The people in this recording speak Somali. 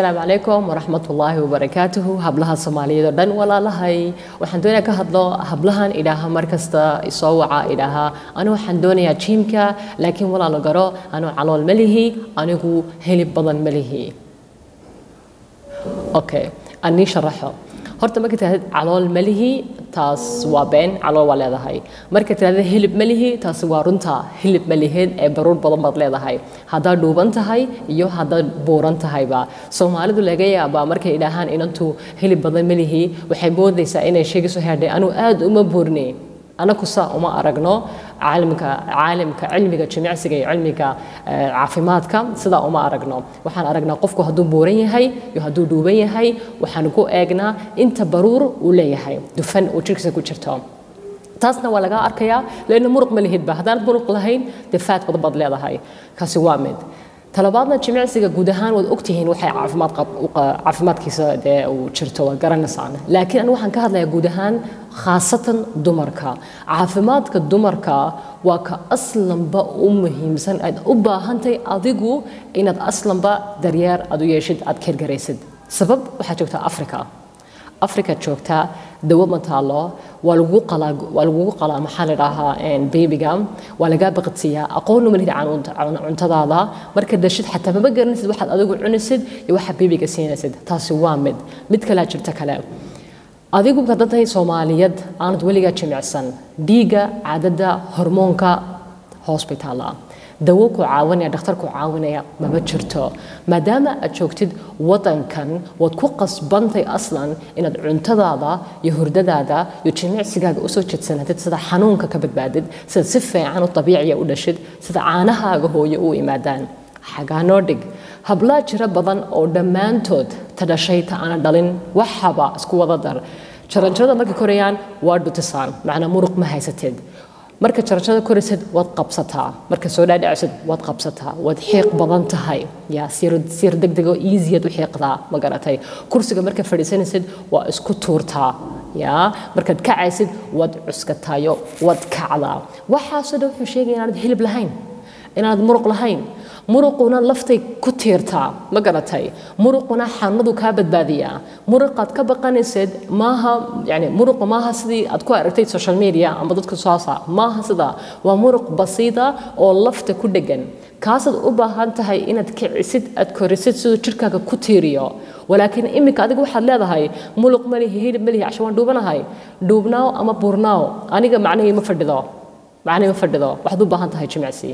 asalaamu calaykum waraxmatullaahi wabarakaatuhu hablaha soomaaliyeed oo dhan walaalahay waxaan doonayaa ka hadlo hablahan idhaaha mar kasta isoo waca idhaaha anigu waxaan doonayaa jiimka laakiin walaalo garo anigu calool ma lihi anigu hilib badan ma lihi okay anii sharaxo horta marka taas waa been calool waa leedahay. Marka tirahdid hilib ma lihi taasi waa runta hilib ma liheed ee baruur badan baad leedahay. Haddaad dhuuban tahay iyo haddaad buuran tahayba soomaalidu laga yaabaa markay idhaahaan inantu hilib badan ma lihi. Waxay moodaysaa inay sheegayso herdhay anu aad uma buurni jimicsiga iyo cilmiga caafimaadka sidaa uma aragno waxaan aragnaa qofku hadduu buuran yahay iyo hadduu dhuuban yahay waxaan ku eegnaa inta baruur uu leeyahay dufan uu jirkiisa ku jirto taasna waa lagaa arkayaa leanna muruq ma lihidba haddaanad muruq lahayn dee faat badan baad leedahay kaasi waa mid talabaadna jimicsiga guud ahaan waad ogtihiin waxay caafimaad caafimaadkiisa jirto waa garanaysaan laakiin anigu waxaan ka hadlayaa guud ahaan khaasatan dumarka. Caafimaadka dumarka waa ka aslanba u muhiimsan. Aad u baahantahay adigu inaad aslanba daryeer aad u yeeshid aad keergaraysid sabab waxaad joogtaa africa africa joogtaa dawo ma waa lagugu qalaa maxaa la idhaahaa beebiga waa lagaa baqadsiiyaa aqoon lihid cuntadaada. Marka dashid xataa mama garanaysid waxaad adigu cunaysid iyo waxaad beebiga siinaysid. Taasi waa mid. Mid kalea jirta kale. Adigu haddaad tahay soomaaliyeed aanad weligaa jimicsan. Dhiigga caadada hormoonka hospitaala dawo ku caawinaya dhakhtar ku caawinaya maba jirto. Maadaama aad joogtid wadankan waad ku qasbantay aslan inaad cuntadaada iyo hurdadaada iyo jimicsigaaga u soo jeedsanatid sida xanuunka ka badbaadid sida si fiican u dabiiciya u dhashid sida caanahaaga hooyo u yimaadaan xagaa noo dhig hablaa jiro badan oo dhammaantood ta dhashay ta aana dhalin waxaba isku wada dar. Jaranjarada markay korayaan waa dhutisaan macnaa muruq ma haysateed marka jaranjarada koraysid waad qabsataa. Marka soo dhaadhacsid waad qabsataa. Waad xiiq badan tahay. Yaa siir degdego easyad u xiiqdaa ma garatay. Kursiga marka fadhiisanaysid waa isku tuurtaa. Yaa? Markaad kacaysid waad cuskataayo waad kacdaa. Waxaasoo dhan wuxuu sheegaya inaanad hilib lahayn inaanad muruq lahayn muruquna laftay ku tiirtaa ma garatay muruquna xanuunadu kaa badbaadiyaa muruqaad ka baqanaysid maaha yani muruqa maaha sidii aad ku aragtay social media ama dadka soosa maaha sida waa muruq basiida oo lafta ku dhegan kaasaad u baahan tahay inaad kicisid aad korisid siduu jirkaaga ku tiiriyo walaakiin iminka adiga waxaad leedahay muluq malihi hilib malihi casha waan dhuubanahay dhuubnaaw ama buurnaaw aniga macnahii ma fadhido macnahii ma fadhido waxaad u baahan tahay jimicsi